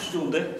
수 좋은데?